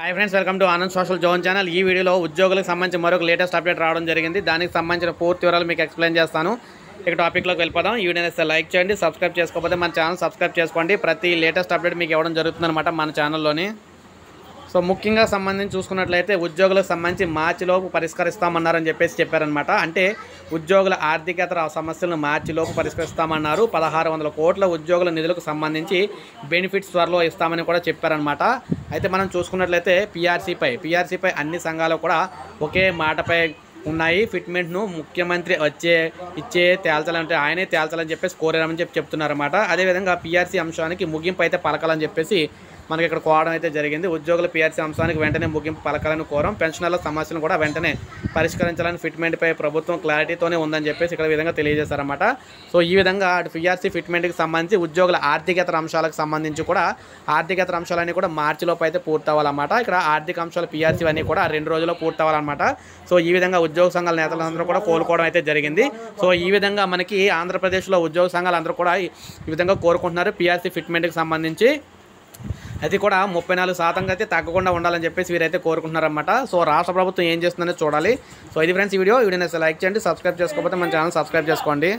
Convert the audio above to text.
Hi friends welcome to Anand social zone channel ఈ వీడియోలో ఉద్యోగులకు సంబంధించి మరొక లేటెస్ట్ అప్డేట్ రావడం జరిగింది. దానికి సంబంధించిన పూర్తి వివరాలు మీకు ఎక్స్ప్లెయిన్ చేస్తాను. ఇక టాపిక్లోకి వెళ్ళిపోదాం. ఈ వీడియోని లైక్ చేయండి సబ్స్క్రైబ్ చేసుకోకపోతే మన ఛానల్ సబ్స్క్రైబ్ చేసుకోండి. ప్రతి లేటెస్ట్ అప్డేట్ మీకు ఇవ్వడం జరుగుతుందన్నమాట మన ఛానల్లోని సో ముఖ్యంగా సంబంధించి చూసుకున్నట్లయితే ఉద్యోగులకు సంబంధించి మార్చిలోపు పరిష్కరిస్తామన్నారని చెప్పేసి చెప్పారనమాట అంటే ఉద్యోగుల ఆర్థికేతర సమస్యలను మార్చిలోపు పరిష్కరిస్తామన్నారు. పదహారు వందల కోట్ల ఉద్యోగుల నిధులకు సంబంధించి బెనిఫిట్స్ త్వరలో ఇస్తామని కూడా చెప్పారనమాట అయితే మనం చూసుకున్నట్లయితే పీఆర్సీపై పీఆర్సీపై అన్ని సంఘాలు కూడా ఒకే మాటపై ఉన్నాయి. ఫిట్మెంట్ను ముఖ్యమంత్రి వచ్చే ఇచ్చే తేల్చాలంటే ఆయనే తేల్చాలని చెప్పేసి కోరారని చెప్పి చెప్తున్నారన్నమాట. అదేవిధంగా పీఆర్సీ అంశానికి ముగింపు అయితే పలకాలని చెప్పేసి మనకి ఇక్కడ కోవడం అయితే జరిగింది. ఉద్యోగుల పీఆర్సీ అంశానికి వెంటనే ముగింపు పలకాలని కోరం. పెన్షనర్ల సమస్యలను కూడా వెంటనే పరిష్కరించాలని ఫిట్మెంట్పై ప్రభుత్వం క్లారిటీతోనే ఉందని చెప్పేసి ఇక్కడ ఈ విధంగా తెలియజేశారన్నమాట. సో ఈ విధంగా అటు పీఆర్సీ ఫిట్మెంట్కి సంబంధించి ఉద్యోగుల ఆర్థికేతర అంశాలకు సంబంధించి కూడా ఆర్థికేతర అంశాలన్నీ కూడా మార్చిలోపు అయితే పూర్తవ్వాలన్నమాట. ఇక్కడ ఆర్థిక అంశాలు పీఆర్సీ అన్నీ కూడా రెండు రోజుల్లో పూర్తవ్వాలన్నమాట. సో ఈ విధంగా ఉద్యోగ సంఘాల నేతలందరూ కూడా కోలుకోవడం అయితే జరిగింది. సో ఈ విధంగా మనకి ఆంధ్రప్రదేశ్లో ఉద్యోగ సంఘాలు అందరూ కూడా ఈ ఈ విధంగా కోరుకుంటున్నారు. పీఆర్సీ ఫిట్మెంట్కి సంబంధించి అది కూడా ముప్పై నాలుగు శాతంగా అయితే తగ్గకుండా ఉండాలని చెప్పేసి వీరైతే కోరుకుంటున్నారన్నమాట. సో రాష్ట్ర ప్రభుత్వం ఏం చేస్తుందనేది చూడాలి. సో ఇది ఫ్రెండ్స్ ఈ వీడియో. వీడియోని లైక్ చేయండి సబ్స్క్రైబ్ చేసుకోకపోతే మన ఛానల్ సబ్స్క్రైబ్ చేసుకోండి.